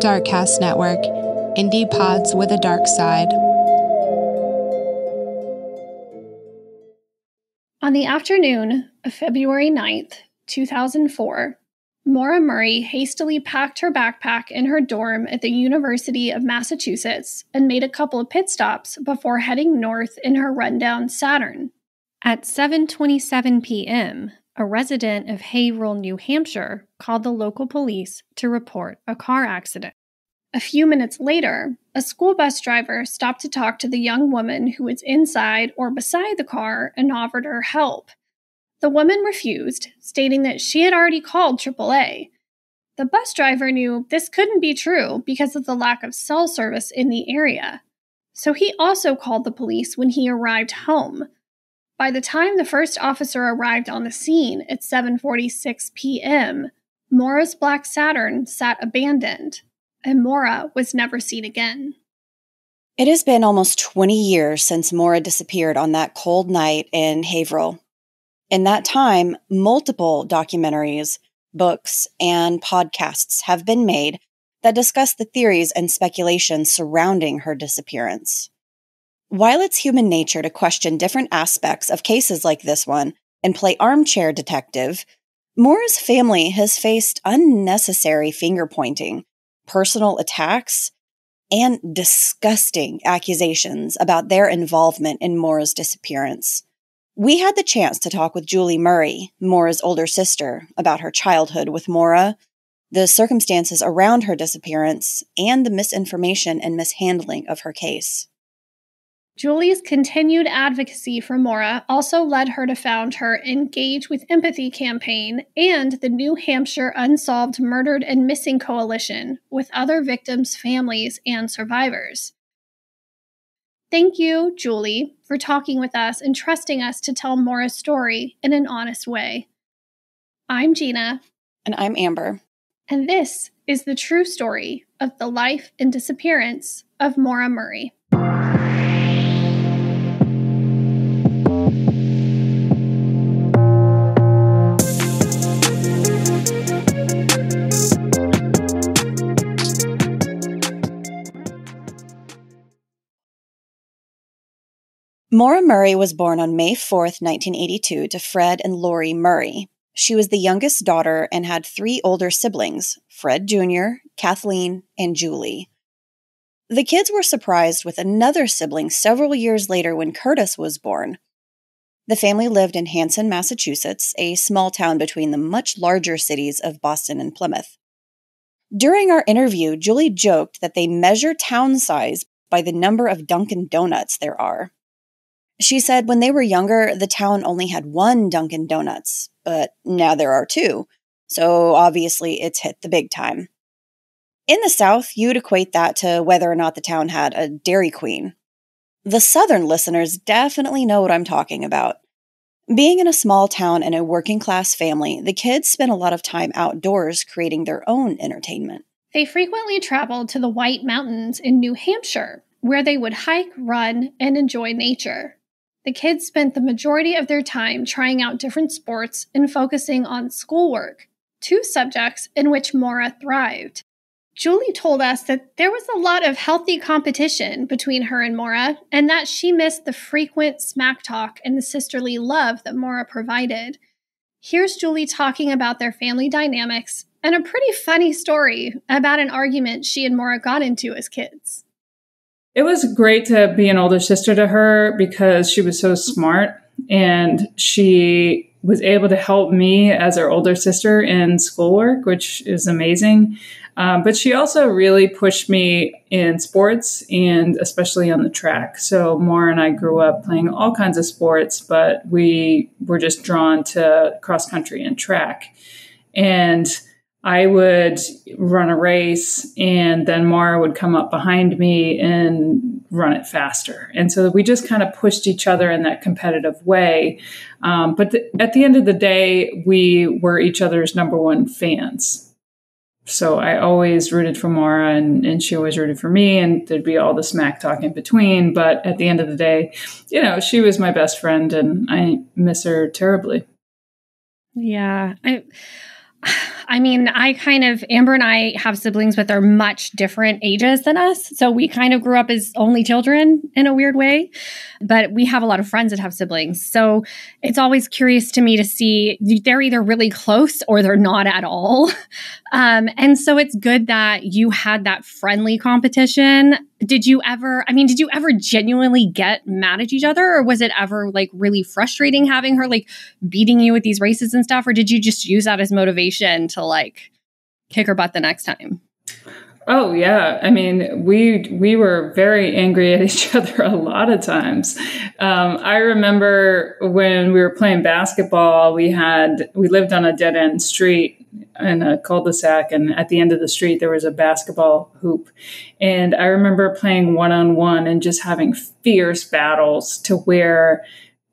Darkcast Network, indie pods with a dark side. On the afternoon of February 9th, 2004, Maura Murray hastily packed her backpack in her dorm at the University of Massachusetts and made a couple of pit stops before heading north in her rundown Saturn. At 7:27 p.m., a resident of Haverhill, New Hampshire, called the local police to report a car accident. A few minutes later, a school bus driver stopped to talk to the young woman who was inside or beside the car and offered her help. The woman refused, stating that she had already called AAA. The bus driver knew this couldn't be true because of the lack of cell service in the area. So he also called the police when he arrived home. By the time the first officer arrived on the scene at 7:46 p.m., Maura's black Saturn sat abandoned, and Maura was never seen again. It has been almost 20 years since Maura disappeared on that cold night in Haverhill. In that time, multiple documentaries, books, and podcasts have been made that discuss the theories and speculation surrounding her disappearance. While it's human nature to question different aspects of cases like this one and play armchair detective, Maura's family has faced unnecessary finger pointing, personal attacks, and disgusting accusations about their involvement in Maura's disappearance. We had the chance to talk with Julie Murray, Maura's older sister, about her childhood with Maura, the circumstances around her disappearance, and the misinformation and mishandling of her case. Julie's continued advocacy for Maura also led her to found her Engage with Empathy campaign and the New Hampshire Unsolved Murdered and Missing Coalition with other victims' families and survivors. Thank you, Julie, for talking with us and trusting us to tell Maura's story in an honest way. I'm Gina. And I'm Amber. And this is the true story of the life and disappearance of Maura Murray. Maura Murray was born on May 4, 1982, to Fred and Lori Murray. She was the youngest daughter and had three older siblings Fred Jr., Kathleen, and Julie. The kids were surprised with another sibling several years later when Curtis was born. The family lived in Hanson, Massachusetts, a small town between the much larger cities of Boston and Plymouth. During our interview, Julie joked that they measure town size by the number of Dunkin' Donuts there are. She said when they were younger, the town only had one Dunkin' Donuts, but now there are two. So obviously it's hit the big time. In the South, you'd equate that to whether or not the town had a Dairy Queen. The Southern listeners definitely know what I'm talking about. Being in a small town and a working class family, the kids spent a lot of time outdoors creating their own entertainment. They frequently traveled to the White Mountains in New Hampshire, where they would hike, run, and enjoy nature. The kids spent the majority of their time trying out different sports and focusing on schoolwork, two subjects in which Maura thrived. Julie told us that there was a lot of healthy competition between her and Maura, and that she missed the frequent smack talk and the sisterly love that Maura provided. Here's Julie talking about their family dynamics and a pretty funny story about an argument she and Maura got into as kids. It was great to be an older sister to her because she was so smart and she was able to help me as her older sister in schoolwork, which is amazing. Um, but she also really pushed me in sports and especially on the track. So Maura and I grew up playing all kinds of sports, but we were just drawn to cross country and track. And I would run a race and then Maura would come up behind me and run it faster. And so we just kind of pushed each other in that competitive way. Um, but th- at the end of the day, we were each other's number one fans. So I always rooted for Maura and, and she always rooted for me and there'd be all the smack talk in between. But at the end of the day, you know, she was my best friend and I miss her terribly. Yeah. I I mean, I kind of, Amber and I have siblings, but they're much different ages than us. So we kind of grew up as only children in a weird way. But we have a lot of friends that have siblings. So it's always curious to me to see they're either really close or they're not at all. Um, and so it's good that you had that friendly competition. Did you ever, I mean, did you ever genuinely get mad at each other or was it ever like really frustrating having her like beating you at these races and stuff? Or did you just use that as motivation to like kick her butt the next time? Oh yeah, I mean we we were very angry at each other a lot of times. Um, I remember when we were playing basketball, we had we lived on a dead end street in a cul-de-sac, and at the end of the street there was a basketball hoop, and I remember playing one on one and just having fierce battles to where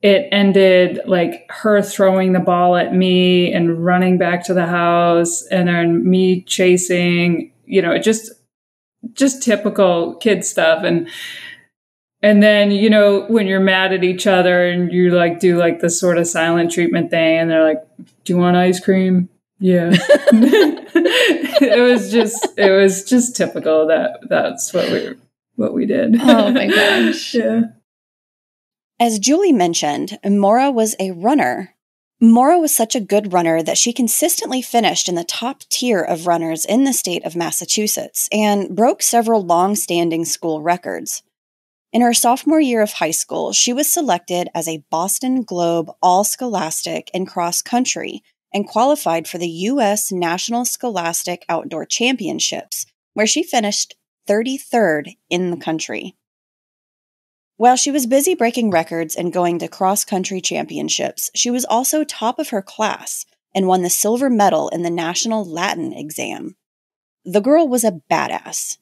it ended like her throwing the ball at me and running back to the house and then me chasing you know, just just typical kid stuff. And and then you know when you're mad at each other and you like do like the sort of silent treatment thing and they're like do you want ice cream? Yeah. It was just it was just typical that that's what we what we did. Oh my gosh. Yeah. As julie mentioned Maura was a runner Maura was such a good runner that she consistently finished in the top tier of runners in the state of Massachusetts and broke several long standing school records. In her sophomore year of high school, she was selected as a Boston Globe All Scholastic in cross country and qualified for the U.S. National Scholastic Outdoor Championships, where she finished 33rd in the country. While she was busy breaking records and going to cross country championships, she was also top of her class and won the silver medal in the National Latin exam. The girl was a badass.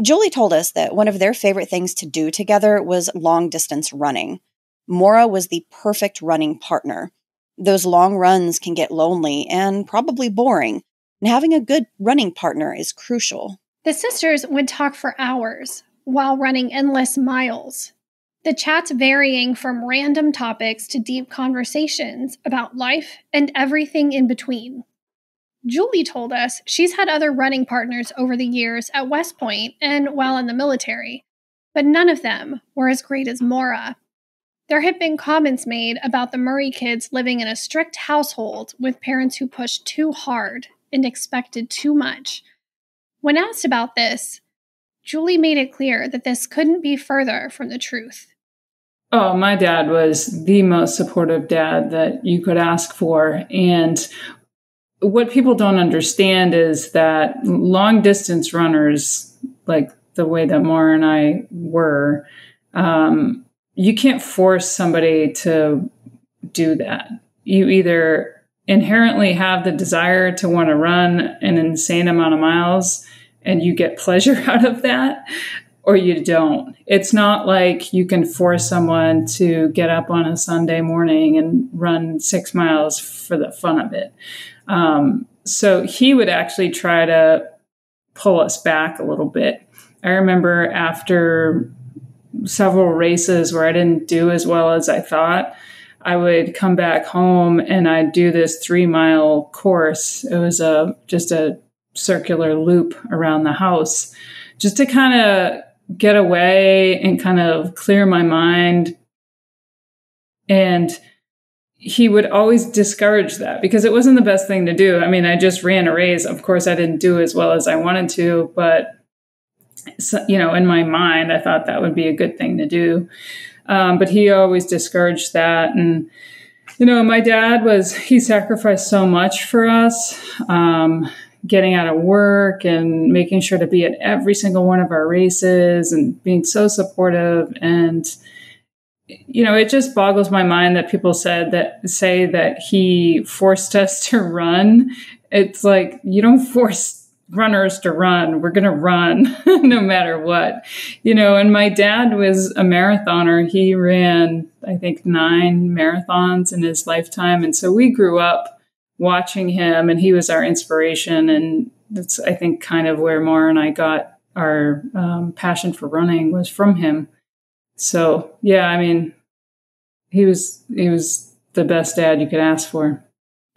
Julie told us that one of their favorite things to do together was long distance running. Maura was the perfect running partner. Those long runs can get lonely and probably boring, and having a good running partner is crucial. The sisters would talk for hours, while running endless miles. The chats varying from random topics to deep conversations about life and everything in between. Julie told us she's had other running partners over the years at West Point and while in the military, but none of them were as great as Maura. There had been comments made about the Murray kids living in a strict household with parents who pushed too hard and expected too much. When asked about this, Julie made it clear that this couldn't be further from the truth. Oh, my dad was the most supportive dad that you could ask for. And what people don't understand is that long distance runners, like the way that Maura and I were, um, you can't force somebody to do that. You either inherently have the desire to want to run an insane amount of miles and you get pleasure out of that or you don't. It's not like you can force someone to get up on a Sunday morning and run six miles for the fun of it. Um, so he would actually try to pull us back a little bit. I remember after several races where I didn't do as well as I thought, I would come back home and I'd do this three mile course. It was a just a circular loop around the house just to kind of get away and kind of clear my mind. And he would always discourage that because it wasn't the best thing to do. I mean, I just ran a race. Of course, I didn't do as well as I wanted to, but you know, in my mind, I thought that would be a good thing to do. Um, but he always discouraged that. And, you know, my dad was, he sacrificed so much for us. Um, getting out of work and making sure to be at every single one of our races and being so supportive. And you know it just boggles my mind that people said that say that he forced us to run. It's like you don't force runners to run. We're going to run no matter what. You know and my dad was a marathoner. He ran i think 9 marathons in his lifetime. And so we grew up watching him, and he was our inspiration. And that's, I think, kind of where Mar and I got our um, passion for running was from him. So yeah, I mean, he was he was the best dad you could ask for.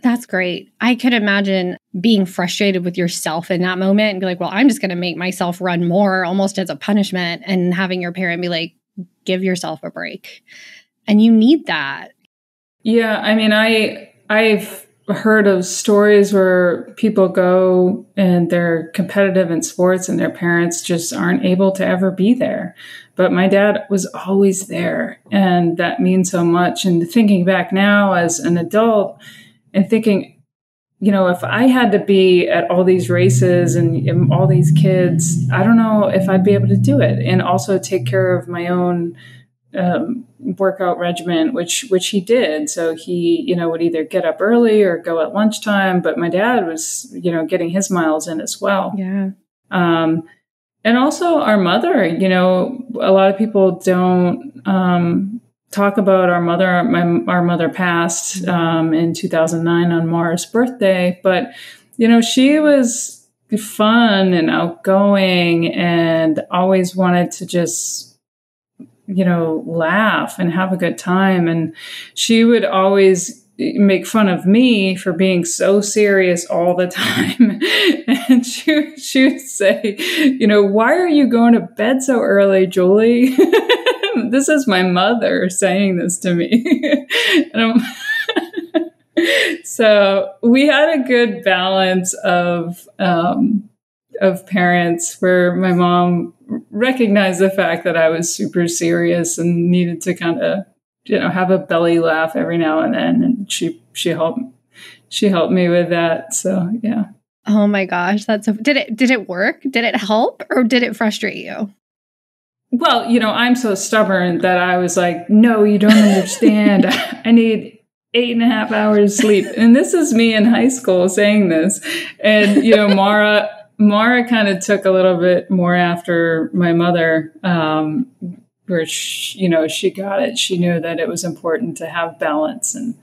That's great. I could imagine being frustrated with yourself in that moment and be like, well, I'm just going to make myself run more almost as a punishment. And having your parent be like, give yourself a break. And you need that. Yeah. I mean, I, I've heard of stories where people go and they're competitive in sports and their parents just aren't able to ever be there. But my dad was always there. And that means so much. And thinking back now as an adult, and thinking, you know, if I had to be at all these races and, all these kids, I don't know if I'd be able to do it, and also take care of my own um, workout regimen, which which he did. So he, you know, would either get up early or go at lunchtime. But my dad was, you know, getting his miles in as well. Yeah. Um, and also our mother, you know, a lot of people don't um, talk about our mother. My, our mother passed um, in 2009 on Maura's birthday, but you know she was fun and outgoing and always wanted to just you know laugh and have a good time and she would always make fun of me for being so serious all the time. and she, she would say, you know, why are you going to bed so early, Julie? this is my mother saying this to me. so we had a good balance of um, of parents where my mom recognized the fact that I was super serious and needed to kind of you know have a belly laugh every now and then, and she she helped she helped me with that. So yeah. Oh my gosh, that's a, did it did it work? Did it help or did it frustrate you? Well, you know, I'm so stubborn that I was like, no, you don't understand. I need eight and a half hours sleep. And this is me in high school saying this. And, you know, Maura, Maura kind of took a little bit more after my mother, um, where, she, you know, she got it. She knew that it was important to have balance and,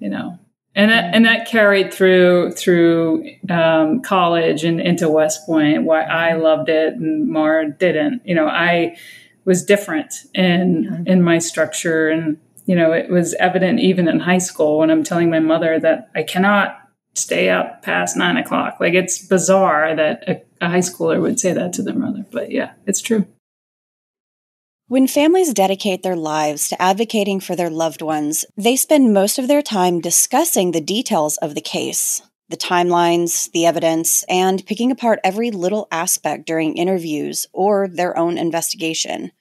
you know, and that, and that carried through through um, college and into West Point. Why I loved it and Maura didn't. You know, I was different in in my structure, and you know, it was evident even in high school when I'm telling my mother that I cannot stay up past nine o'clock. Like it's bizarre that a, a high schooler would say that to their mother, but yeah, it's true. When families dedicate their lives to advocating for their loved ones, they spend most of their time discussing the details of the case, the timelines, the evidence, and picking apart every little aspect during interviews or their own investigation.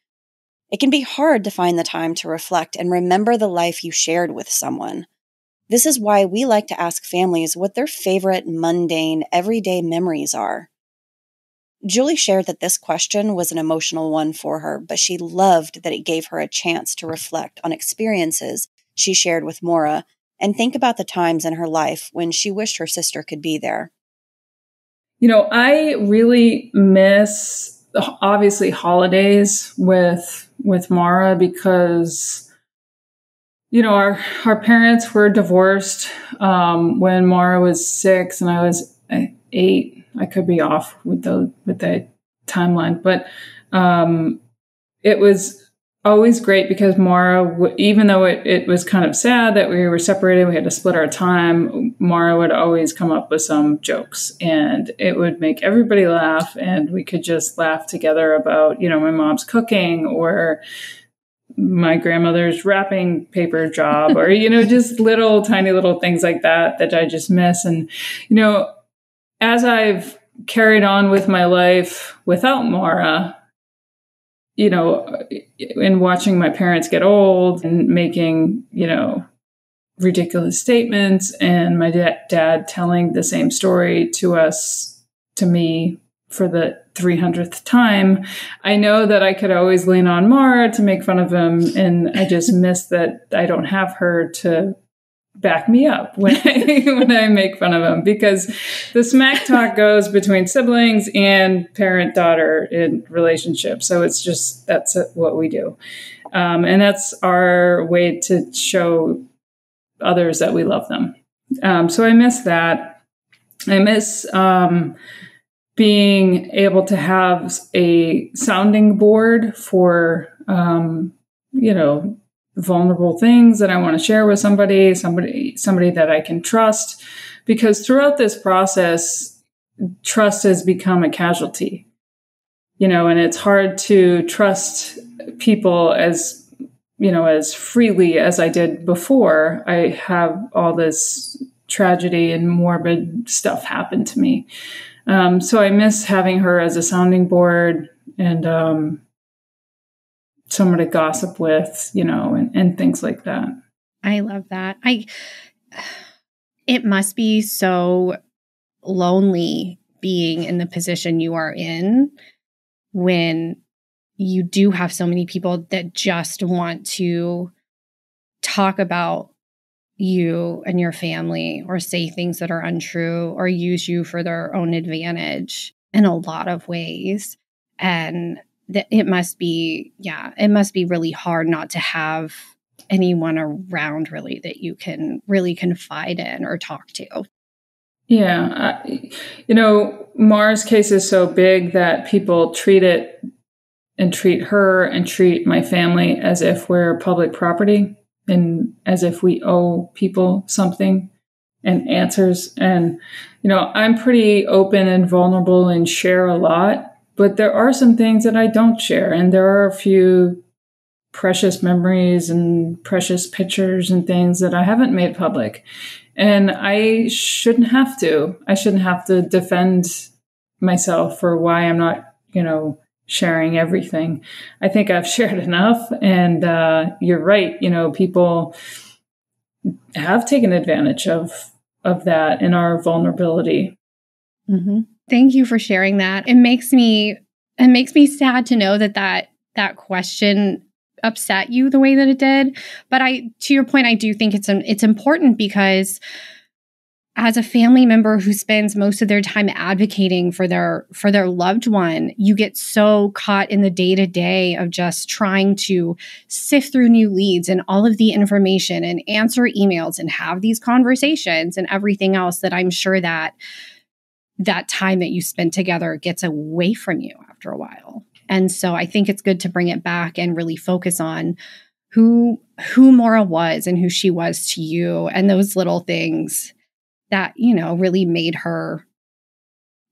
It can be hard to find the time to reflect and remember the life you shared with someone. This is why we like to ask families what their favorite, mundane, everyday memories are. Julie shared that this question was an emotional one for her, but she loved that it gave her a chance to reflect on experiences she shared with Maura and think about the times in her life when she wished her sister could be there. You know, I really miss obviously holidays with with Maura because you know our our parents were divorced um, when Maura was six and I was uh, eight I could be off with the with the timeline, but um, it was always great because Maura, even though it, it was kind of sad that we were separated, we had to split our time. Maura would always come up with some jokes, and it would make everybody laugh, and we could just laugh together about you know my mom's cooking or my grandmother's wrapping paper job or you know just little tiny little things like that that I just miss. And you know as I've carried on with my life without Maura, you know, in watching my parents get old and making, you know, ridiculous statements, and my da- dad telling the same story to us, to me, for the 300th time, I know that I could always lean on Maura to make fun of him. And I just miss that I don't have her to back me up when I, when I make fun of him because the smack talk goes between siblings and parent daughter in relationships. So it's just that's what we do, um, and that's our way to show others that we love them. Um, so I miss that. I miss um, being able to have a sounding board for um, you know vulnerable things that I want to share with somebody, somebody, somebody that I can trust. Because throughout this process, trust has become a casualty. You know, and it's hard to trust people as, you know, as freely as I did before. I have all this tragedy and morbid stuff happen to me. Um, so I miss having her as a sounding board and um, someone to gossip with, you know, and, and things like that. I love that. I it must be so lonely being in the position you are in when you do have so many people that just want to talk about you and your family or say things that are untrue or use you for their own advantage in a lot of ways. And that it must be, yeah, it must be really hard not to have anyone around really that you can really confide in or talk to. Yeah. I, you know, Maura's case is so big that people treat it and treat her and treat my family as if we're public property and as if we owe people something and answers. And, you know, I'm pretty open and vulnerable and share a lot, but there are some things that I don't share. And there are a few precious memories and precious pictures and things that I haven't made public. And I shouldn't have to. I shouldn't have to defend myself for why I'm not, you know, sharing everything. I think I've shared enough. And uh, you're right. You know, people have taken advantage of of that in our vulnerability. Mm-hmm. Thank you for sharing that. It makes me it makes me sad to know that that that question upset you the way that it did. But I, to your point, I do think it's it's important because as a family member who spends most of their time advocating for their for their loved one you get so caught in the day to day of just trying to sift through new leads and all of the information and answer emails and have these conversations and everything else that i'm sure that that time that you spend together gets away from you after a while. And so i think it's good to bring it back and really focus on who who Maura was and who she was to you and those little things that, you know, really made her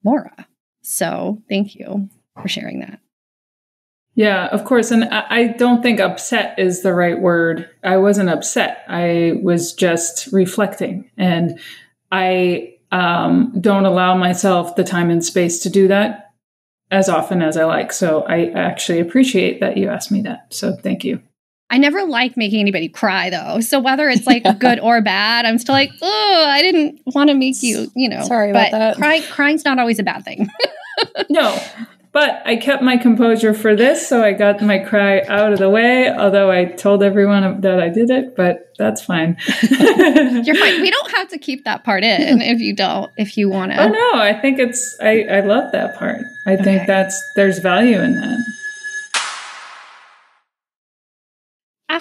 Maura. So thank you for sharing that. Yeah, of course. And I don't think upset is the right word. I wasn't upset. I was just reflecting. And I um, don't allow myself the time and space to do that as often as I like. So I actually appreciate that you asked me that. So thank you. I never like making anybody cry though. So whether it's like good or bad, I'm still like, oh, I didn't want to make you, you know. Sorry about that. Cry, crying's not always a bad thing. no, but I kept my composure for this, so I got my cry out of the way. Although I told everyone that I did it, but that's fine. You're fine. We don't have to keep that part in if you don't, if you want to. Oh no, I think it's. I I love that part. I okay. think that's there's value in that.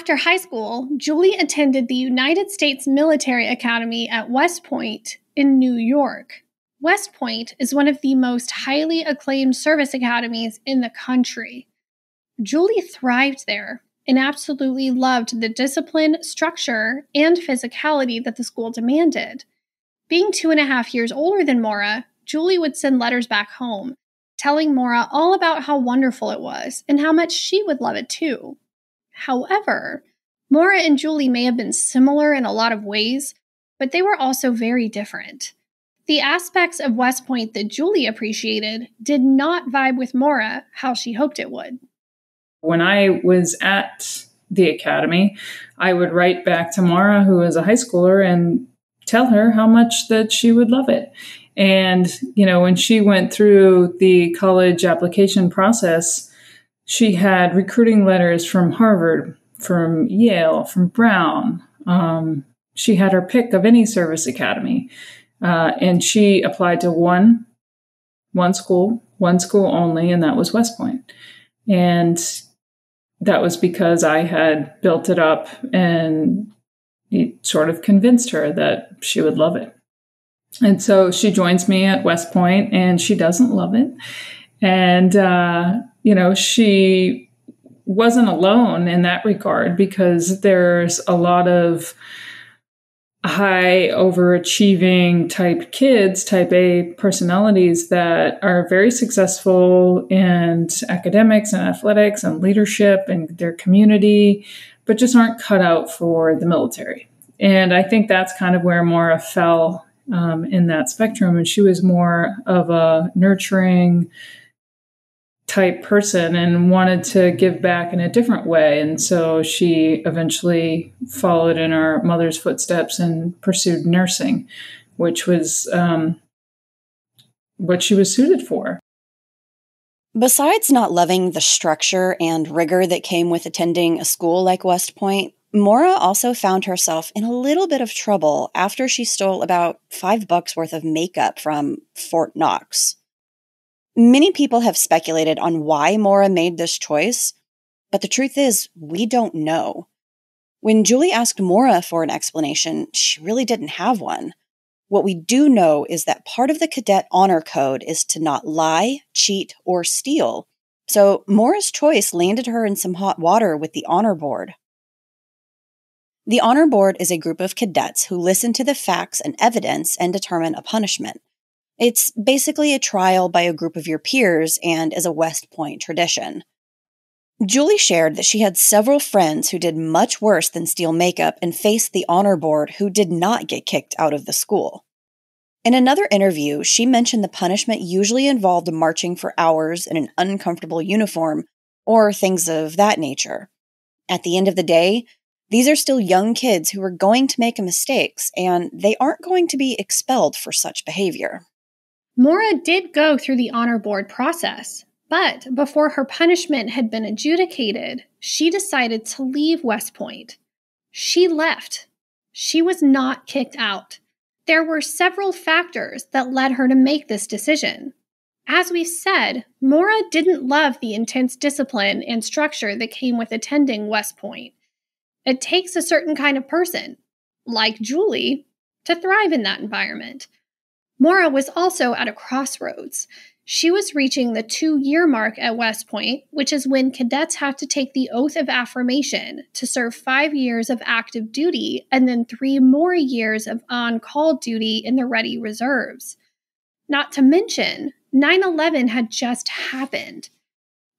After high school, Julie attended the United States Military Academy at West Point in New York. West Point is one of the most highly acclaimed service academies in the country. Julie thrived there and absolutely loved the discipline, structure, and physicality that the school demanded. Being two and a half years older than Maura, Julie would send letters back home, telling Maura all about how wonderful it was and how much she would love it too. However, Maura and Julie may have been similar in a lot of ways, but they were also very different. The aspects of West Point that Julie appreciated did not vibe with Maura how she hoped it would. When I was at the academy, I would write back to Maura, who was a high schooler, and tell her how much that she would love it. And, you know, when she went through the college application process, she had recruiting letters from Harvard, from Yale, from Brown. Um, she had her pick of any service academy, uh, and she applied to one one school, one school only, and that was West Point. And that was because I had built it up and it sort of convinced her that she would love it. And so she joins me at West Point, and she doesn't love it. And uh, you know, she wasn't alone in that regard because there's a lot of high overachieving type kids, type A personalities that are very successful in academics and athletics and leadership and their community, but just aren't cut out for the military. And I think that's kind of where Maura fell um, in that spectrum. And she was more of a nurturing, type person and wanted to give back in a different way. And so she eventually followed in her mother's footsteps and pursued nursing, which was um, what she was suited for. Besides not loving the structure and rigor that came with attending a school like West Point, Maura also found herself in a little bit of trouble after she stole about five bucks worth of makeup from Fort Knox. Many people have speculated on why Maura made this choice, but the truth is, we don't know. When Julie asked Maura for an explanation, she really didn't have one. What we do know is that part of the cadet honor code is to not lie, cheat, or steal. So Maura's choice landed her in some hot water with the honor board. The honor board is a group of cadets who listen to the facts and evidence and determine a punishment. It's basically a trial by a group of your peers and is a West Point tradition. Julie shared that she had several friends who did much worse than steal makeup and faced the honor board who did not get kicked out of the school. In another interview, she mentioned the punishment usually involved marching for hours in an uncomfortable uniform or things of that nature. At the end of the day, these are still young kids who are going to make mistakes, and they aren't going to be expelled for such behavior. Maura did go through the honor board process, but before her punishment had been adjudicated, she decided to leave West Point. She left. She was not kicked out. There were several factors that led her to make this decision. As we said, Maura didn't love the intense discipline and structure that came with attending West Point. It takes a certain kind of person, like Julie, to thrive in that environment. Maura was also at a crossroads. She was reaching the two year mark at West Point, which is when cadets have to take the oath of affirmation to serve five years of active duty and then three more years of on call duty in the ready reserves. Not to mention, 9 11 had just happened.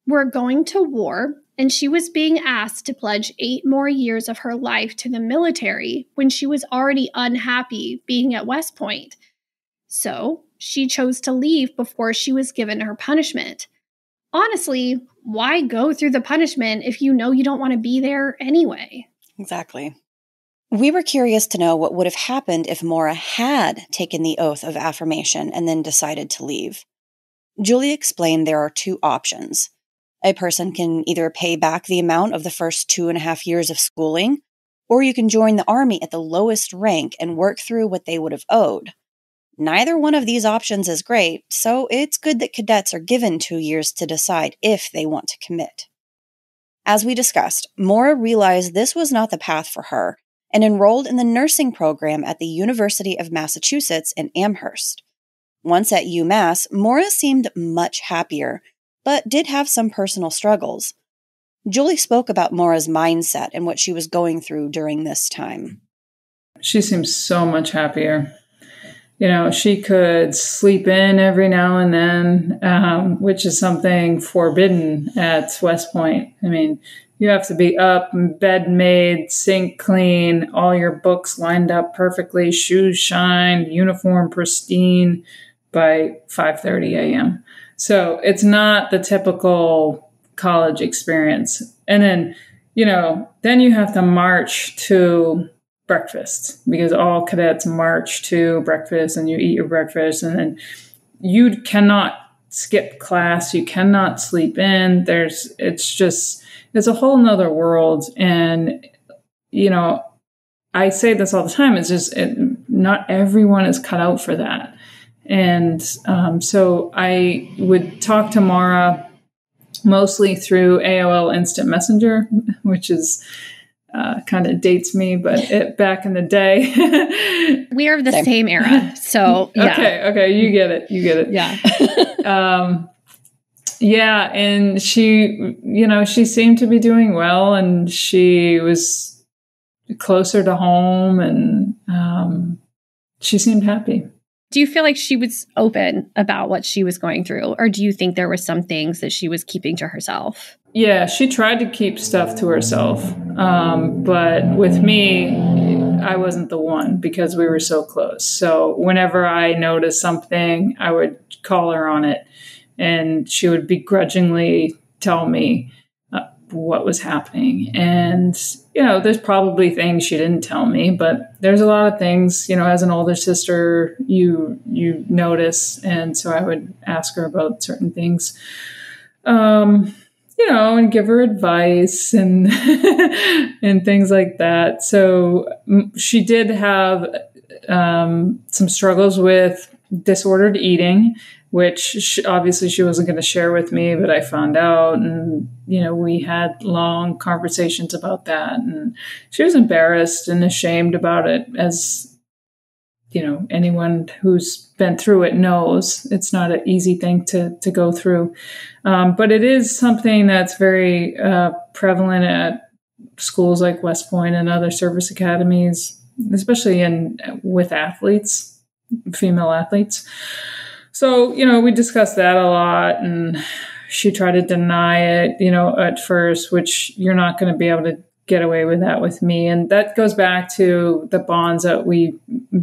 We're going to war, and she was being asked to pledge eight more years of her life to the military when she was already unhappy being at West Point so she chose to leave before she was given her punishment. Honestly, why go through the punishment if you know you don't want to be there anyway? Exactly. We were curious to know what would have happened if Maura had taken the oath of affirmation and then decided to leave. Julie explained there are two options. A person can either pay back the amount of the first two and a half years of schooling, or you can join the army at the lowest rank and work through what they would have owed. Neither one of these options is great, so it's good that cadets are given two years to decide if they want to commit. As we discussed, Maura realized this was not the path for her and enrolled in the nursing program at the University of Massachusetts in Amherst. Once at UMass, Maura seemed much happier, but did have some personal struggles. Julie spoke about Maura's mindset and what she was going through during this time. She seems so much happier you know, she could sleep in every now and then, um, which is something forbidden at West Point. I mean, you have to be up, bed made, sink clean, all your books lined up perfectly, shoes shined, uniform pristine by 5:30 a.m. So it's not the typical college experience. And then, you know, then you have to march to breakfast because all cadets march to breakfast and you eat your breakfast and then you cannot skip class you cannot sleep in. There's it's just it's a whole nother world and you know i say this all the time it's just it, not everyone is cut out for that. And um, so i would talk to Maura mostly through aol instant messenger which is uh, kind of dates me, but it back in the day. we are of the same era. So, yeah. Okay. Okay. You get it. You get it. Yeah. um, Yeah, and she, you know, she seemed to be doing well, and she was closer to home, and um, she seemed happy. Do you feel like she was open about what she was going through, or do you think there were some things that she was keeping to herself? Yeah, she tried to keep stuff to herself, um, but with me, I wasn't the one because we were so close. So whenever I noticed something, I would call her on it, and she would begrudgingly tell me uh, what was happening. And you know, there's probably things she didn't tell me, but there's a lot of things. You know, as an older sister, you you notice, and so I would ask her about certain things. Um, you know, and give her advice and and things like that. So she did have um, some struggles with disordered eating, which she, obviously she wasn't going to share with me, but I found out, and you know, we had long conversations about that, and she was embarrassed and ashamed about it, as you know, anyone who's been through it knows it's not an easy thing to to go through. Um, but it is something that's very uh, prevalent at schools like West Point and other service academies, especially in with athletes, female athletes. So you know, we discussed that a lot, and she tried to deny it, you know, at first, which you're not going to be able to get away with that with me. And that goes back to the bonds that we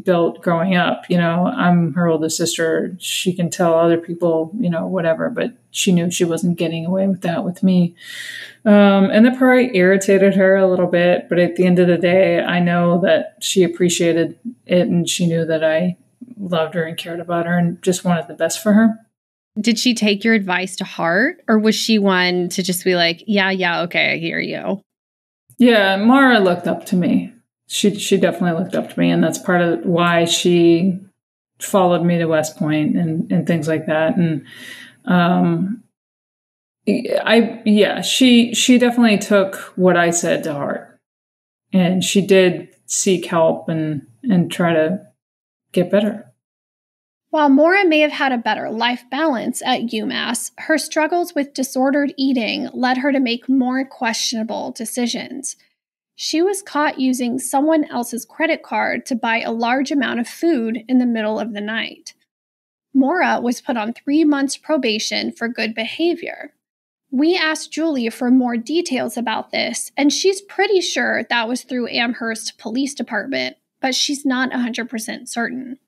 built growing up. You know, I'm her older sister. She can tell other people, you know, whatever, but she knew she wasn't getting away with that with me. Um, and that probably irritated her a little bit. But at the end of the day, I know that she appreciated it and she knew that I loved her and cared about her and just wanted the best for her. Did she take your advice to heart or was she one to just be like, yeah, yeah, okay, I hear you? Yeah, Maura looked up to me. She she definitely looked up to me, and that's part of why she followed me to West Point and and things like that. And um, I yeah, she she definitely took what I said to heart, and she did seek help and and try to get better. While Maura may have had a better life balance at UMass, her struggles with disordered eating led her to make more questionable decisions. She was caught using someone else's credit card to buy a large amount of food in the middle of the night. Maura was put on three months probation for good behavior. We asked Julie for more details about this, and she's pretty sure that was through Amherst Police Department, but she's not 100% certain.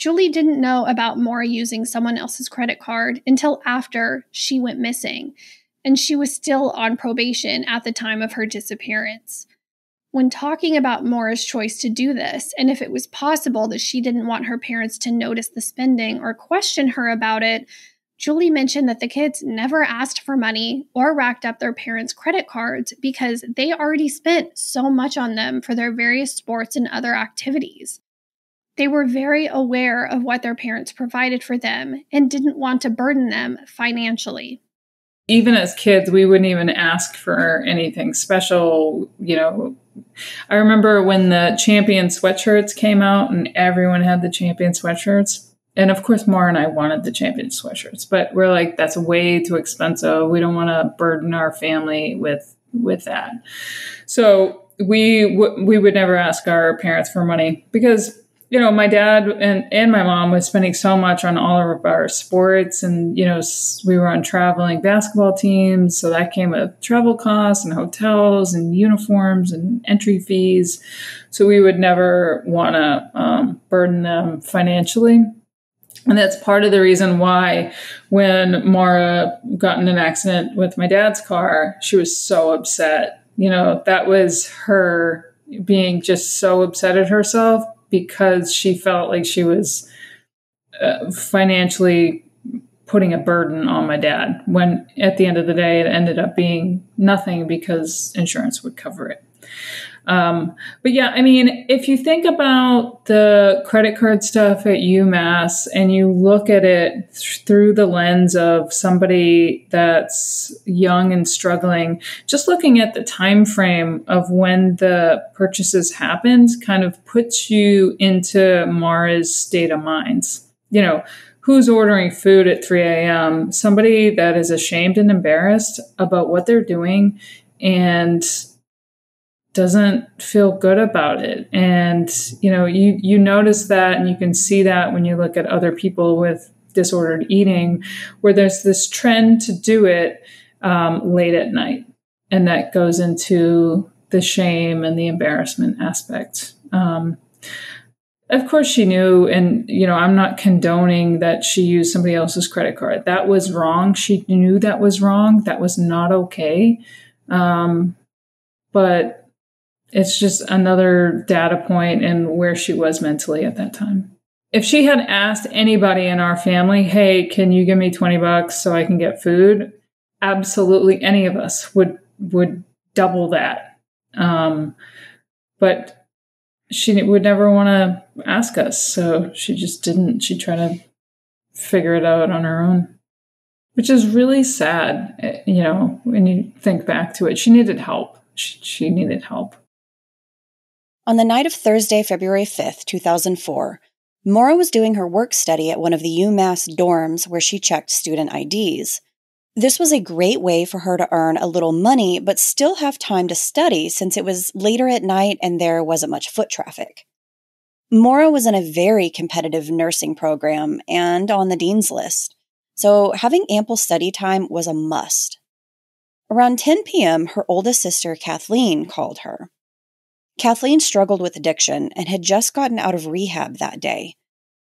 Julie didn't know about Maura using someone else's credit card until after she went missing, and she was still on probation at the time of her disappearance. When talking about Maura's choice to do this, and if it was possible that she didn't want her parents to notice the spending or question her about it, Julie mentioned that the kids never asked for money or racked up their parents' credit cards because they already spent so much on them for their various sports and other activities. They were very aware of what their parents provided for them and didn't want to burden them financially. Even as kids, we wouldn't even ask for anything special. You know, I remember when the champion sweatshirts came out and everyone had the champion sweatshirts. And of course, Maura and I wanted the champion sweatshirts, but we're like, that's way too expensive. We don't want to burden our family with with that. So we w- we would never ask our parents for money because you know, my dad and, and my mom was spending so much on all of our sports and, you know, we were on traveling basketball teams. So that came with travel costs and hotels and uniforms and entry fees. So we would never want to um, burden them financially. And that's part of the reason why when Maura got in an accident with my dad's car, she was so upset. You know, that was her being just so upset at herself because she felt like she was uh, financially putting a burden on my dad when at the end of the day it ended up being nothing because insurance would cover it um, but yeah, I mean, if you think about the credit card stuff at UMass and you look at it th- through the lens of somebody that's young and struggling, just looking at the time frame of when the purchases happened kind of puts you into Maura's state of minds. You know, who's ordering food at 3 a.m.? Somebody that is ashamed and embarrassed about what they're doing and doesn't feel good about it. And, you know, you, you notice that and you can see that when you look at other people with disordered eating, where there's this trend to do it um, late at night. And that goes into the shame and the embarrassment aspect. Um, of course, she knew, and you know, I'm not condoning that she used somebody else's credit card. That was wrong. She knew that was wrong. That was not okay. Um, but it's just another data point in where she was mentally at that time. If she had asked anybody in our family, "Hey, can you give me 20 bucks so I can get food?" absolutely any of us would would double that. Um, but she would never want to ask us, so she just didn't. She tried to figure it out on her own, which is really sad. Eh, you know, when you think back to it, she needed help. She, she needed help. On the night of Thursday, February 5th, 2004, Maura was doing her work study at one of the UMass dorms where she checked student IDs. This was a great way for her to earn a little money, but still have time to study since it was later at night and there wasn't much foot traffic. Maura was in a very competitive nursing program and on the dean's list, so having ample study time was a must. Around 10 p.m., her oldest sister, Kathleen, called her. Kathleen struggled with addiction and had just gotten out of rehab that day,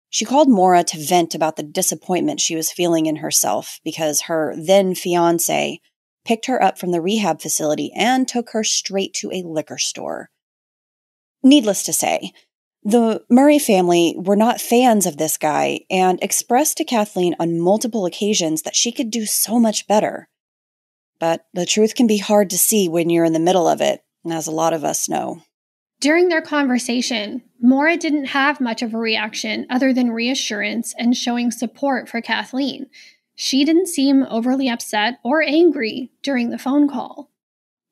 she called Maura to vent about the disappointment she was feeling in herself because her then fiance picked her up from the rehab facility and took her straight to a liquor store. Needless to say, the Murray family were not fans of this guy and expressed to Kathleen on multiple occasions that she could do so much better. But the truth can be hard to see when you're in the middle of it, as a lot of us know. During their conversation, Maura didn't have much of a reaction other than reassurance and showing support for Kathleen. She didn't seem overly upset or angry during the phone call.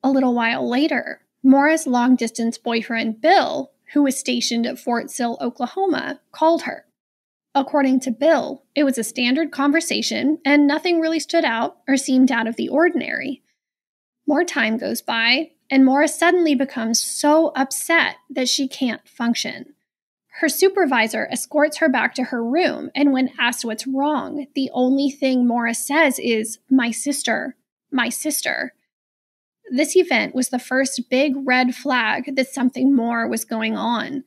A little while later, Maura's long distance boyfriend, Bill, who was stationed at Fort Sill, Oklahoma, called her. According to Bill, it was a standard conversation and nothing really stood out or seemed out of the ordinary. More time goes by, and Maura suddenly becomes so upset that she can't function. Her supervisor escorts her back to her room, and when asked what's wrong, the only thing Maura says is, My sister, my sister. This event was the first big red flag that something more was going on.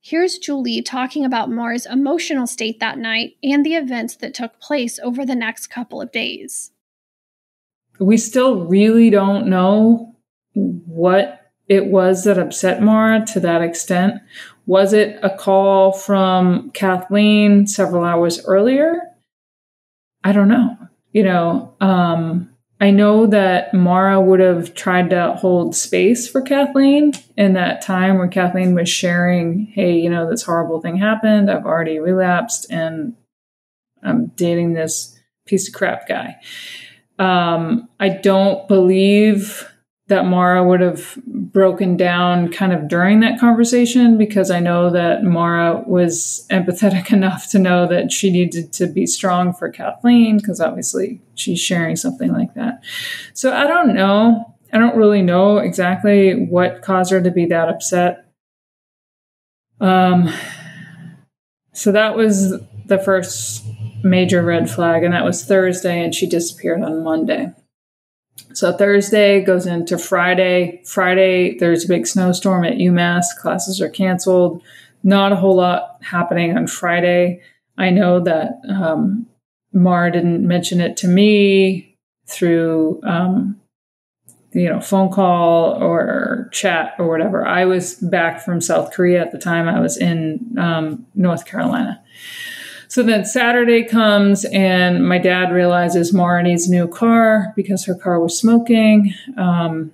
Here's Julie talking about Maura's emotional state that night and the events that took place over the next couple of days. We still really don't know what it was that upset Maura to that extent. Was it a call from Kathleen several hours earlier? I don't know. You know, um, I know that Maura would have tried to hold space for Kathleen in that time where Kathleen was sharing, hey, you know, this horrible thing happened. I've already relapsed and I'm dating this piece of crap guy. Um, I don't believe that Maura would have broken down kind of during that conversation because I know that Maura was empathetic enough to know that she needed to be strong for Kathleen because obviously she's sharing something like that. So I don't know. I don't really know exactly what caused her to be that upset. Um, so that was the first major red flag, and that was Thursday, and she disappeared on Monday. So Thursday goes into Friday. Friday, there's a big snowstorm at UMass. Classes are canceled. Not a whole lot happening on Friday. I know that um, Maura didn't mention it to me through, um, you know, phone call or chat or whatever. I was back from South Korea at the time. I was in um, North Carolina. So then Saturday comes, and my dad realizes Maura needs a new car because her car was smoking um,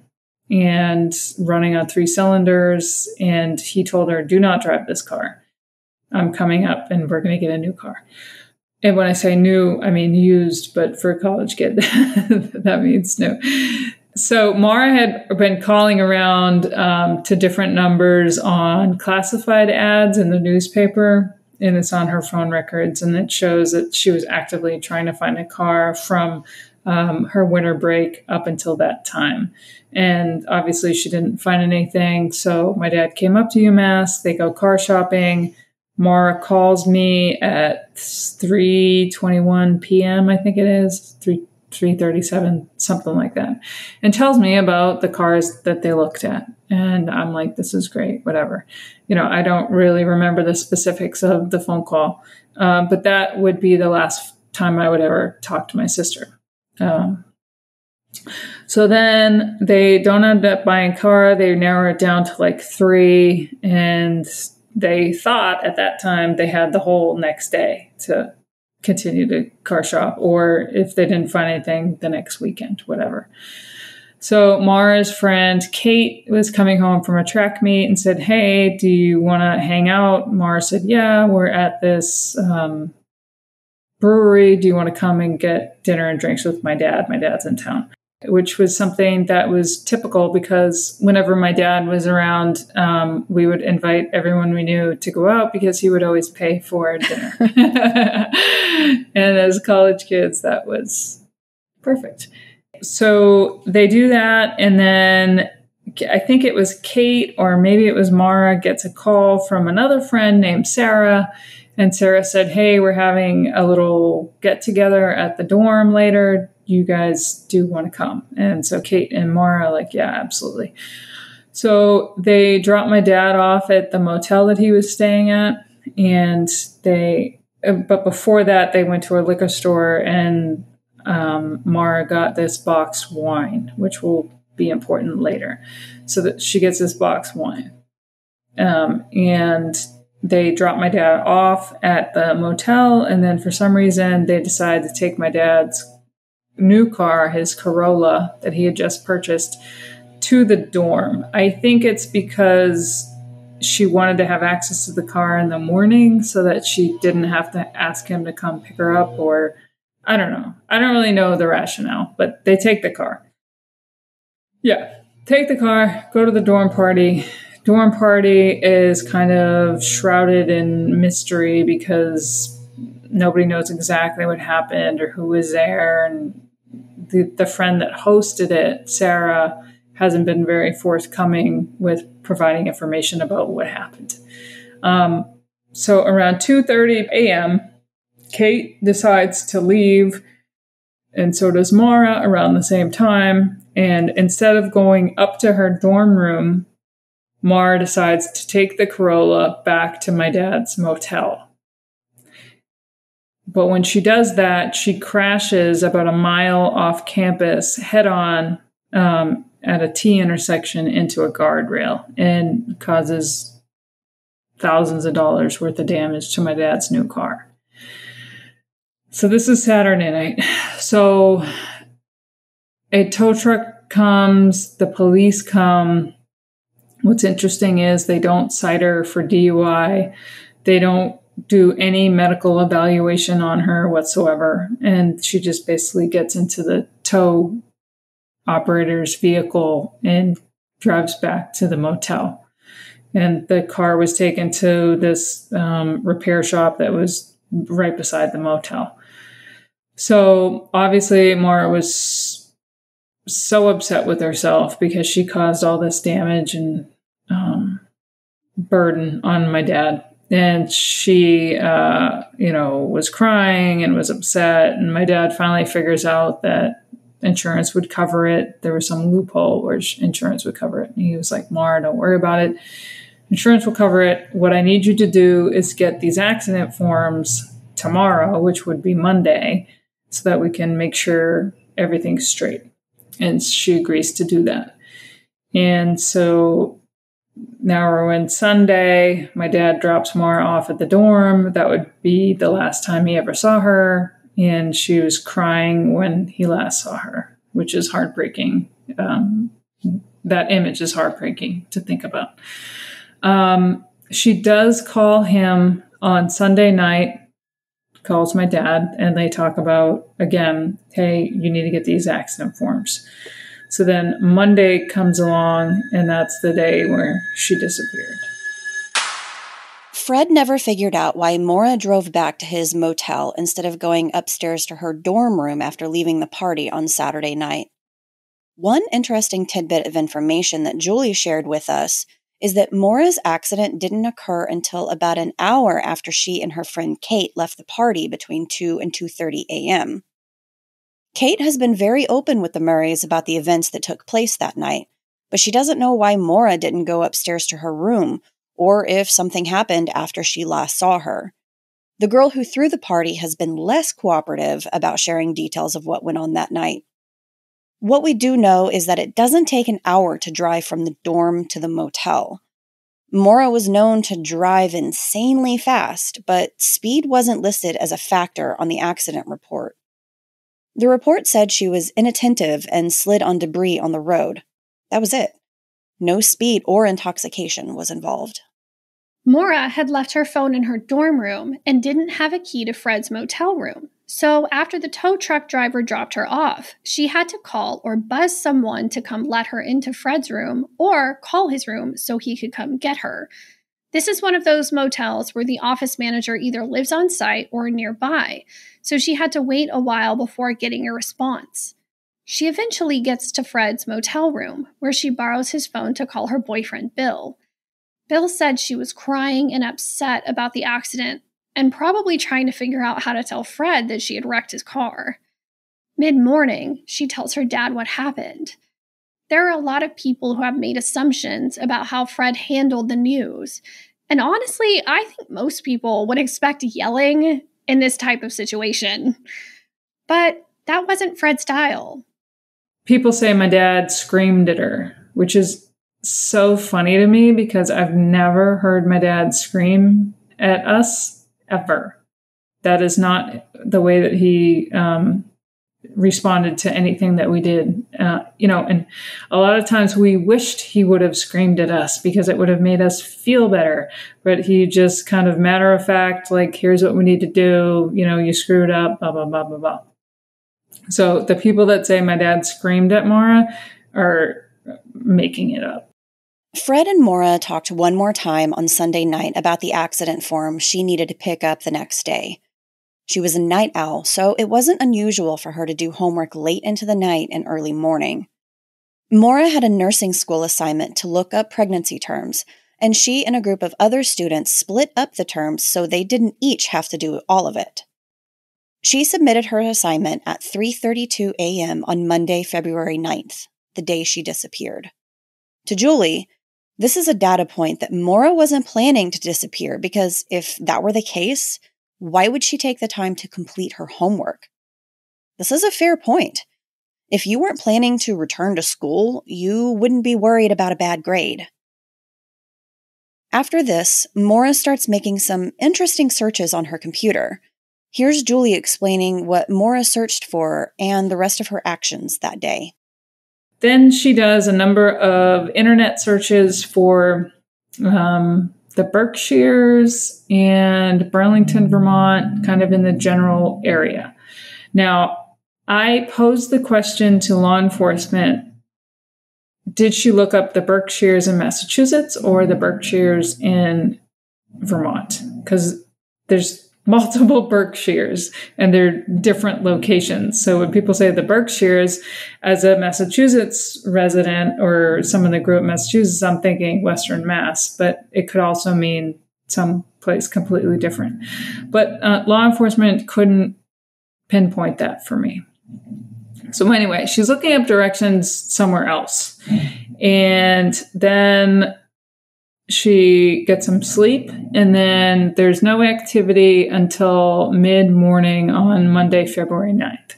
and running on three cylinders. And he told her, Do not drive this car. I'm coming up and we're going to get a new car. And when I say new, I mean used, but for a college kid, that means new. So Maura had been calling around um, to different numbers on classified ads in the newspaper and it's on her phone records, and it shows that she was actively trying to find a car from um, her winter break up until that time. And obviously, she didn't find anything. So my dad came up to UMass. They go car shopping. Maura calls me at 3:21 p.m. I think it is 3 337 something like that and tells me about the cars that they looked at. And i'm like this is great whatever. You know i don't really remember the specifics of the phone call uh, but that would be the last time i would ever talk to my sister. Um, so then they don't end up buying car. They narrow it down to like three and they thought at that time they had the whole next day to continue to car shop, or if they didn't find anything, the next weekend, whatever. So Maura's friend Kate was coming home from a track meet and said, "Hey, do you want to hang out?" Maura said, "Yeah, we're at this um, brewery. Do you want to come and get dinner and drinks with my dad? My dad's in town." Which was something that was typical because whenever my dad was around, um, we would invite everyone we knew to go out because he would always pay for dinner. and as college kids, that was perfect. So they do that, and then I think it was Kate or maybe it was Maura gets a call from another friend named Sarah. And Sarah said, Hey, we're having a little get together at the dorm later you guys do want to come. And so Kate and Maura like, yeah, absolutely. So they dropped my dad off at the motel that he was staying at. And they, uh, but before that, they went to a liquor store and um, Maura got this box wine, which will be important later. So that she gets this box wine. Um, and they dropped my dad off at the motel. And then for some reason, they decided to take my dad's new car, his Corolla that he had just purchased, to the dorm. I think it's because she wanted to have access to the car in the morning so that she didn't have to ask him to come pick her up, or I don't know. I don't really know the rationale, but they take the car. Yeah, take the car, go to the dorm party. Dorm party is kind of shrouded in mystery because nobody knows exactly what happened or who was there and the, the friend that hosted it, Sarah, hasn't been very forthcoming with providing information about what happened. Um, so around 2:30 a.m., Kate decides to leave, and so does Maura around the same time. And instead of going up to her dorm room, Maura decides to take the Corolla back to my dad's motel. But when she does that, she crashes about a mile off campus head on um, at a T intersection into a guardrail and causes thousands of dollars worth of damage to my dad's new car. So this is Saturday night. So a tow truck comes, the police come. What's interesting is they don't cite her for DUI. They don't do any medical evaluation on her whatsoever. And she just basically gets into the tow operator's vehicle and drives back to the motel. And the car was taken to this um, repair shop that was right beside the motel. So obviously, Maura was so upset with herself because she caused all this damage and um, burden on my dad and she uh, you know was crying and was upset. And my dad finally figures out that insurance would cover it. There was some loophole where insurance would cover it. And he was like maura don't worry about it. Insurance will cover it. What i need you to do is get these accident forms tomorrow which would be monday so that we can make sure everything's straight. And she agrees to do that. And so now we're in Sunday. My dad drops Maura off at the dorm. That would be the last time he ever saw her. And she was crying when he last saw her, which is heartbreaking. Um, that image is heartbreaking to think about. Um, she does call him on Sunday night, calls my dad, and they talk about, again, hey, you need to get these accident forms. So then Monday comes along, and that's the day where she disappeared. Fred never figured out why Maura drove back to his motel instead of going upstairs to her dorm room after leaving the party on Saturday night. One interesting tidbit of information that Julie shared with us is that Maura's accident didn't occur until about an hour after she and her friend Kate left the party between 2 and 2:30 a.m. Kate has been very open with the Murrays about the events that took place that night, but she doesn't know why Maura didn't go upstairs to her room or if something happened after she last saw her. The girl who threw the party has been less cooperative about sharing details of what went on that night. What we do know is that it doesn't take an hour to drive from the dorm to the motel. Maura was known to drive insanely fast, but speed wasn't listed as a factor on the accident report. The report said she was inattentive and slid on debris on the road. That was it. No speed or intoxication was involved. Maura had left her phone in her dorm room and didn't have a key to Fred's motel room. So, after the tow truck driver dropped her off, she had to call or buzz someone to come let her into Fred's room or call his room so he could come get her. This is one of those motels where the office manager either lives on site or nearby, so she had to wait a while before getting a response. She eventually gets to Fred's motel room, where she borrows his phone to call her boyfriend Bill. Bill said she was crying and upset about the accident and probably trying to figure out how to tell Fred that she had wrecked his car. Mid morning, she tells her dad what happened. There are a lot of people who have made assumptions about how Fred handled the news. And honestly, I think most people would expect yelling in this type of situation. But that wasn't Fred's style. People say my dad screamed at her, which is so funny to me because I've never heard my dad scream at us ever. That is not the way that he um, responded to anything that we did. Uh, you know, and a lot of times we wished he would have screamed at us because it would have made us feel better. But he just kind of matter of fact, like, here's what we need to do. You know, you screwed up, blah, blah, blah, blah, blah. So the people that say my dad screamed at Maura are making it up. Fred and Maura talked one more time on Sunday night about the accident form she needed to pick up the next day. She was a night owl, so it wasn't unusual for her to do homework late into the night and early morning. Maura had a nursing school assignment to look up pregnancy terms, and she and a group of other students split up the terms so they didn't each have to do all of it. She submitted her assignment at 3:32 a.m. on Monday, February 9th, the day she disappeared. To Julie, this is a data point that Maura wasn't planning to disappear because if that were the case, why would she take the time to complete her homework? This is a fair point. If you weren't planning to return to school, you wouldn't be worried about a bad grade. After this, Maura starts making some interesting searches on her computer. Here's Julie explaining what Maura searched for and the rest of her actions that day. Then she does a number of internet searches for um, the Berkshires and Burlington, Vermont, kind of in the general area. Now, I posed the question to law enforcement Did she look up the Berkshires in Massachusetts or the Berkshires in Vermont? Because there's multiple Berkshires and they're different locations. So when people say the Berkshires, as a Massachusetts resident or someone that grew up in Massachusetts, I'm thinking Western Mass, but it could also mean some place completely different. But uh, law enforcement couldn't pinpoint that for me. So anyway, she's looking up directions somewhere else. And then she gets some sleep and then there's no activity until mid morning on Monday, February 9th.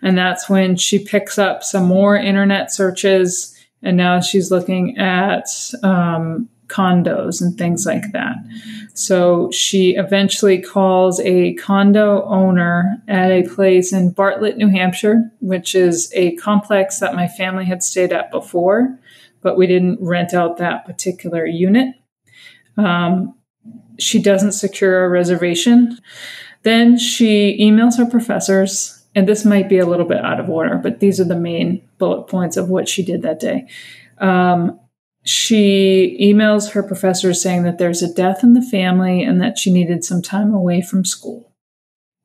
And that's when she picks up some more internet searches and now she's looking at um, condos and things like that. So she eventually calls a condo owner at a place in Bartlett, New Hampshire, which is a complex that my family had stayed at before but we didn't rent out that particular unit. Um, she doesn't secure a reservation. Then she emails her professors, and this might be a little bit out of order, but these are the main bullet points of what she did that day. Um, she emails her professors saying that there's a death in the family and that she needed some time away from school.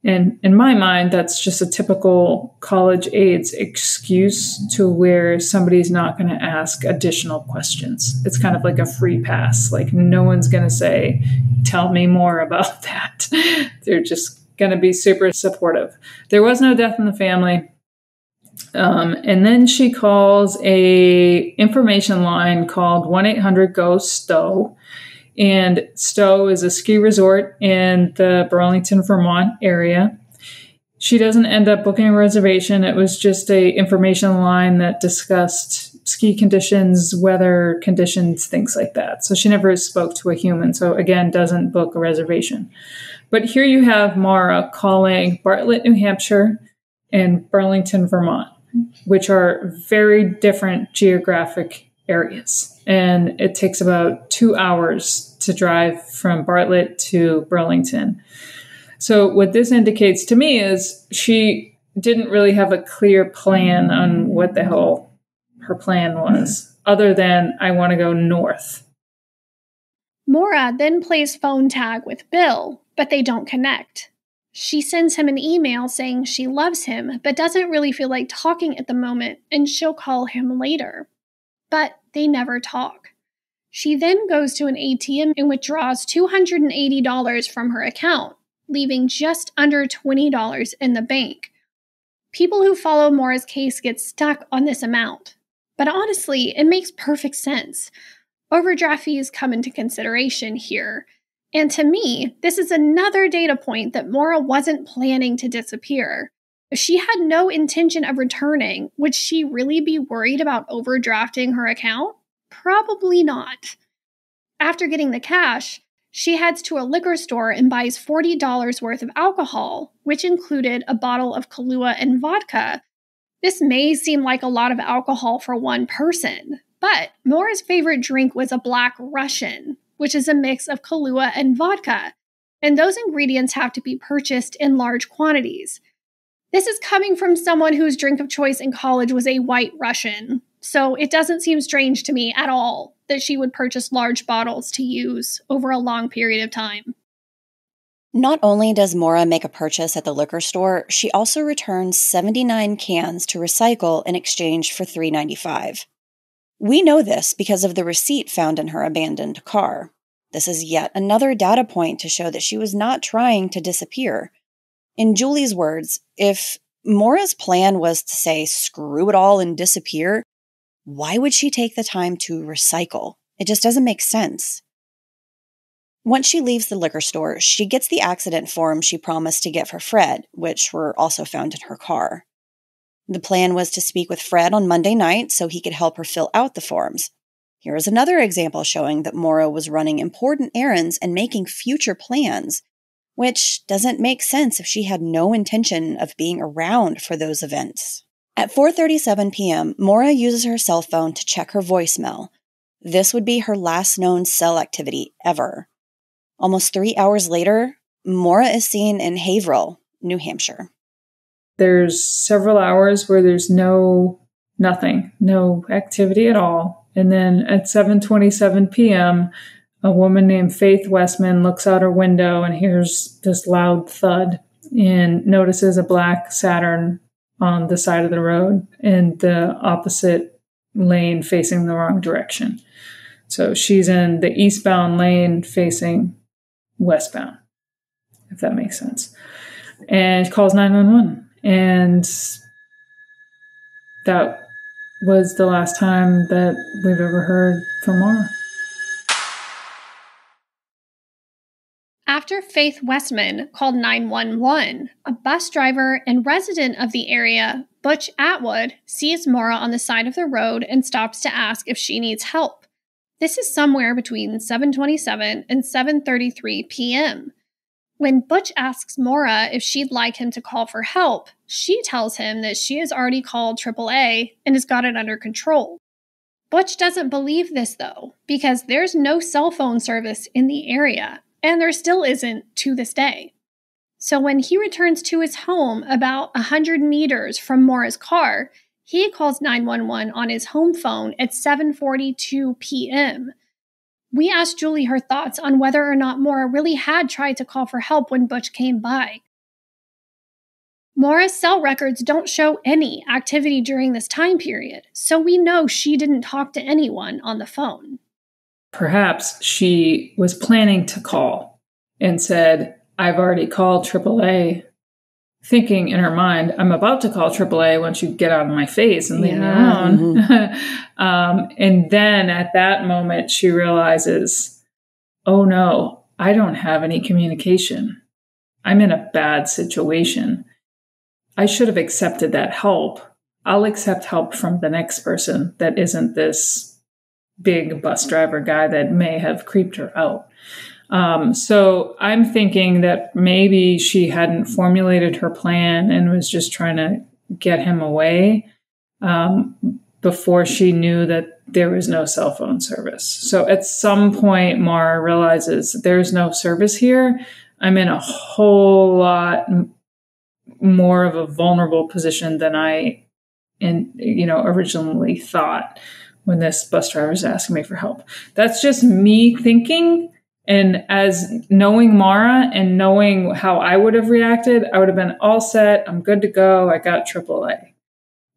And in my mind, that's just a typical college aides excuse to where somebody's not going to ask additional questions. It's kind of like a free pass. Like, no one's going to say, Tell me more about that. They're just going to be super supportive. There was no death in the family. Um, and then she calls a information line called 1-800-GO-STOWE. And Stowe is a ski resort in the Burlington, Vermont area. She doesn't end up booking a reservation. It was just a information line that discussed ski conditions, weather conditions, things like that. So she never spoke to a human. So again, doesn't book a reservation. But here you have Maura calling Bartlett, New Hampshire and Burlington, Vermont, which are very different geographic areas. And it takes about two hours to drive from Bartlett to Burlington. So, what this indicates to me is she didn't really have a clear plan on what the hell her plan was, mm-hmm. other than I want to go north. Maura then plays phone tag with Bill, but they don't connect. She sends him an email saying she loves him, but doesn't really feel like talking at the moment, and she'll call him later. But they never talk. She then goes to an ATM and withdraws $280 from her account, leaving just under $20 in the bank. People who follow Maura's case get stuck on this amount. But honestly, it makes perfect sense. Overdraft fees come into consideration here. And to me, this is another data point that Maura wasn't planning to disappear. She had no intention of returning, would she really be worried about overdrafting her account? Probably not. After getting the cash, she heads to a liquor store and buys $40 worth of alcohol, which included a bottle of Kahlua and vodka. This may seem like a lot of alcohol for one person, but Maura's favorite drink was a Black Russian, which is a mix of Kahlua and vodka, and those ingredients have to be purchased in large quantities. This is coming from someone whose drink of choice in college was a white Russian, so it doesn't seem strange to me at all that she would purchase large bottles to use over a long period of time. Not only does Maura make a purchase at the liquor store, she also returns 79 cans to recycle in exchange for $3.95. We know this because of the receipt found in her abandoned car. This is yet another data point to show that she was not trying to disappear. In Julie's words, if Maura's plan was to say, screw it all and disappear, why would she take the time to recycle? It just doesn't make sense. Once she leaves the liquor store, she gets the accident forms she promised to get for Fred, which were also found in her car. The plan was to speak with Fred on Monday night so he could help her fill out the forms. Here is another example showing that Maura was running important errands and making future plans, which doesn't make sense if she had no intention of being around for those events. At 4:37 p.m., Maura uses her cell phone to check her voicemail. This would be her last known cell activity ever. Almost 3 hours later, Maura is seen in Haverhill, New Hampshire. There's several hours where there's no nothing, no activity at all. And then at 7:27 p.m., a woman named Faith Westman looks out her window and hears this loud thud and notices a black Saturn on the side of the road in the opposite lane facing the wrong direction. So she's in the eastbound lane facing westbound, if that makes sense. And calls 911. And that was the last time that we've ever heard from Maura. After Faith Westman called 911, a bus driver and resident of the area, Butch Atwood, sees Maura on the side of the road and stops to ask if she needs help. This is somewhere between 7:27 and 7:33 p.m. When Butch asks Maura if she'd like him to call for help, she tells him that she has already called AAA and has got it under control. Butch doesn't believe this though, because there's no cell phone service in the area and there still isn't to this day. So when he returns to his home about a 100 meters from Maura's car, he calls 911 on his home phone at 7:42 p.m. We asked Julie her thoughts on whether or not Maura really had tried to call for help when Butch came by. Maura's cell records don't show any activity during this time period, so we know she didn't talk to anyone on the phone. Perhaps she was planning to call and said, I've already called AAA thinking in her mind, I'm about to call AAA once you get out of my face and leave yeah. me alone. Mm-hmm. um, and then at that moment, she realizes, oh no, I don't have any communication. I'm in a bad situation. I should have accepted that help. I'll accept help from the next person that isn't this big bus driver guy that may have creeped her out. Um, so I'm thinking that maybe she hadn't formulated her plan and was just trying to get him away um, before she knew that there was no cell phone service. So at some point, Maura realizes there's no service here. I'm in a whole lot more of a vulnerable position than I, in you know, originally thought when this bus driver is asking me for help. That's just me thinking and as knowing Maura and knowing how I would have reacted, I would have been all set. I'm good to go. I got AAA.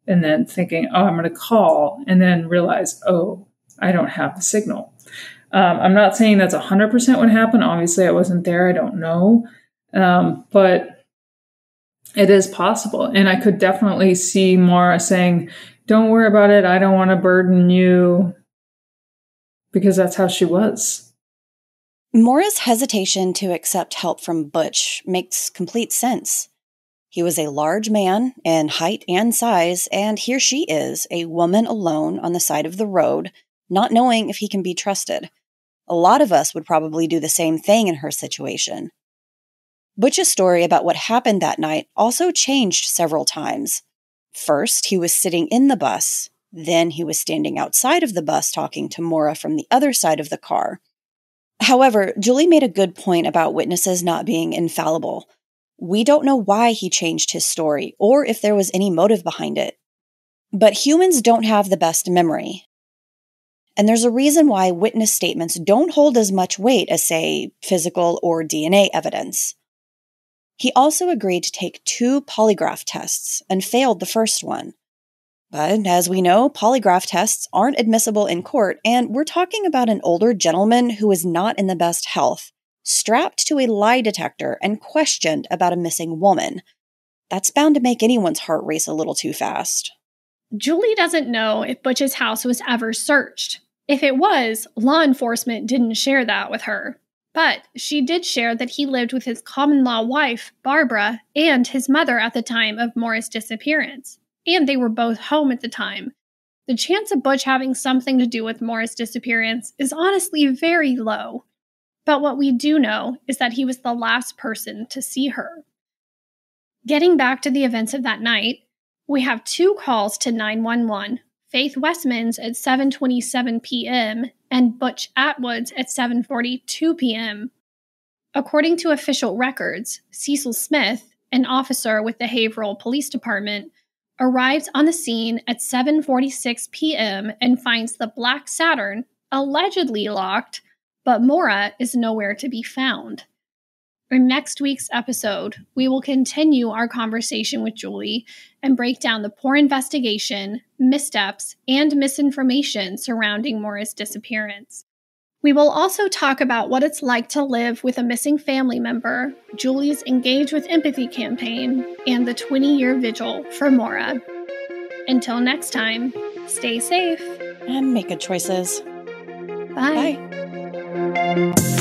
And then thinking, oh, I'm going to call and then realize, oh, I don't have the signal. Um, I'm not saying that's 100% what happened. Obviously, I wasn't there. I don't know. Um, but it is possible. And I could definitely see Maura saying, don't worry about it. I don't want to burden you because that's how she was. Maura's hesitation to accept help from Butch makes complete sense. He was a large man in height and size, and here she is, a woman alone on the side of the road, not knowing if he can be trusted. A lot of us would probably do the same thing in her situation. Butch's story about what happened that night also changed several times. First, he was sitting in the bus. Then he was standing outside of the bus talking to Maura from the other side of the car. However, Julie made a good point about witnesses not being infallible. We don't know why he changed his story or if there was any motive behind it. But humans don't have the best memory. And there's a reason why witness statements don't hold as much weight as, say, physical or DNA evidence. He also agreed to take two polygraph tests and failed the first one. But as we know, polygraph tests aren't admissible in court, and we're talking about an older gentleman who is not in the best health, strapped to a lie detector and questioned about a missing woman. That's bound to make anyone's heart race a little too fast. Julie doesn't know if Butch's house was ever searched. If it was, law enforcement didn't share that with her. But she did share that he lived with his common law wife, Barbara, and his mother at the time of Maura's disappearance and they were both home at the time. The chance of Butch having something to do with Maura's disappearance is honestly very low. But what we do know is that he was the last person to see her. Getting back to the events of that night, we have two calls to 911 Faith Westmans at 7:27 p.m. and Butch Atwoods at 7:42 p.m. According to official records, Cecil Smith, an officer with the Haverhill Police Department, arrives on the scene at 7:46 p.m. and finds the black Saturn allegedly locked, but Maura is nowhere to be found. In next week's episode, we will continue our conversation with Julie and break down the poor investigation, missteps, and misinformation surrounding Maura's disappearance. We will also talk about what it's like to live with a missing family member, Julie's Engage with Empathy campaign, and the 20 year vigil for Maura. Until next time, stay safe and make good choices. Bye. Bye.